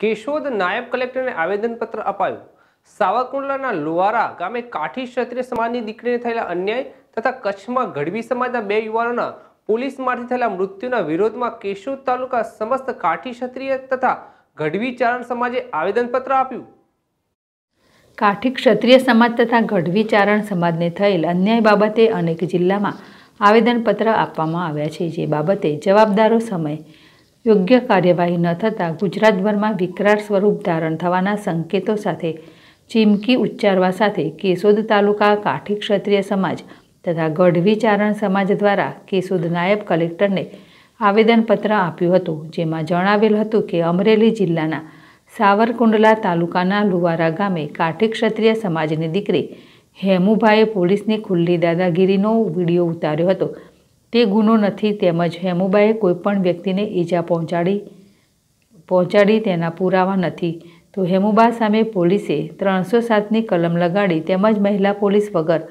કેશોદ નાયબ કલેક્ટરને આવેદનપત્ર અપાયું. સાવરકુંડલાના લોહારા ગામે કાઠી ક્ષત્રિય સમાજની દીકરીને થયેલા અન્યાય તથા કચ્છમાં ગઢવી સમાજના બે યુવાનોના પોલીસ મારથી થયેલા મૃત્યુના વિરોધમાં કેશોદ તાલુકા સમસ્ત કાઠી ક્ષત્રિય તથા ગઢવી ચારણ સમાજે આવેદનપત્ર આપ્યું. કાઠી ક્ષત્રિય સમાજ તથા ગઢવી ચારણ સમાજને થયેલ અન્યાય બાબતે અનેક જિલ્લામાં આવેદનપત્ર આપવામાં આવ્યા છે, જે બાબતે જવાબદારો સમય યોગ્ય કાર્યવાહી ન થતાં ગુજરાતભરમાં વિકરાળ સ્વરૂપ ધારણ થવાના સંકેતો સાથે ચીમકી ઉચ્ચારવા સાથે કેશોદ તાલુકા કાઠી ક્ષત્રિય સમાજ તથા ગઢવી ચારણ સમાજ દ્વારા કેશોદ નાયબ કલેક્ટરને આવેદનપત્ર આપ્યું હતું, જેમાં જણાવેલ હતું કે અમરેલી જિલ્લાના સાવરકુંડલા તાલુકાના લુવારા ગામે કાઠી ક્ષત્રિય સમાજની દીકરી હેમુભાઈએ પોલીસની ખુલ્લી દાદાગીરીનો વીડિયો ઉતાર્યો હતો. તે ગુનો નથી તેમજ હેમુબાએ કોઈપણ વ્યક્તિને ઈજા પહોંચાડી પહોંચાડી તેના પુરાવા નથી. તો હેમુબા સામે પોલીસે ત્રણસો સાતની કલમ લગાડી તેમજ મહિલા પોલીસ વગર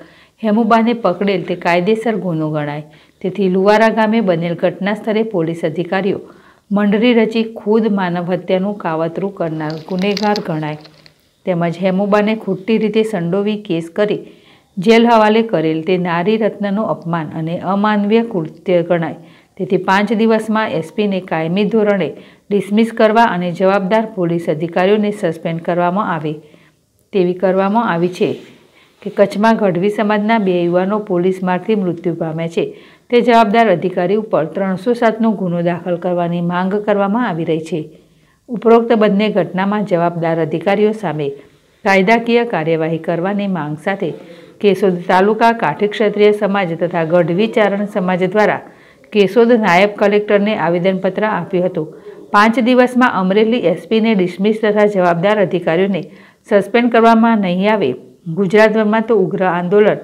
હેમુબાને પકડેલ તે કાયદેસર ગુનો ગણાય. તેથી લુવારા ગામે બનેલ ઘટના સ્થળે પોલીસ અધિકારીઓ મંડળી રચી ખુદ માનવ હત્યાનું કાવતરું કરનાર ગુનેગાર ગણાય. તેમજ હેમુબાને ખોટી રીતે સંડોવી કેસ કરી જેલ હવાલે કરેલ તે નારી રત્નનું અપમાન અને અમાનવીય કૃત્ય ગણાય. તેથી પાંચ દિવસમાં એસપીને કાયમી ધોરણે ડિસમિસ કરવા અને જવાબદાર પોલીસ અધિકારીઓને સસ્પેન્ડ કરવામાં આવે તેવી કરવામાં આવી છે કે કચ્છમાં ગઢવી સમાજના બે યુવાનો પોલીસ મારથી મૃત્યુ પામ્યા છે. તે જવાબદાર અધિકારી ઉપર ત્રણસો સાતનો ગુનો દાખલ કરવાની માંગ કરવામાં આવી રહી છે. ઉપરોક્ત બંને ઘટનામાં જવાબદાર અધિકારીઓ સામે કાયદાકીય કાર્યવાહી કરવાની માંગ સાથે કેશોદ તાલુકા કાઠી ક્ષત્રિય સમાજ તથા ગઢવી ચારણ સમાજ દ્વારા કેશોદ નાયબ કલેક્ટરને આવેદનપત્ર આપ્યું હતું. પાંચ દિવસમાં અમરેલી એસપીને ડિસમિસ તથા જવાબદાર અધિકારીઓને સસ્પેન્ડ કરવામાં નહીં આવે. ગુજરાતભરમાં તો ઉગ્ર આંદોલન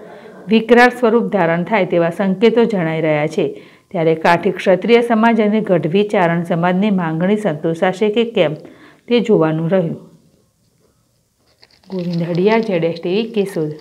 વિકરાળ સ્વરૂપ ધારણ થાય તેવા સંકેતો જણાઈ રહ્યા છે. ત્યારે કાઠી ક્ષત્રિય સમાજ અને ગઢવી ચારણ સમાજની માંગણી સંતોષાશે કે કેમ તે જોવાનું રહ્યું. ગોવિંદ હડિયા જેડેશ ટીવી, કેશોદ.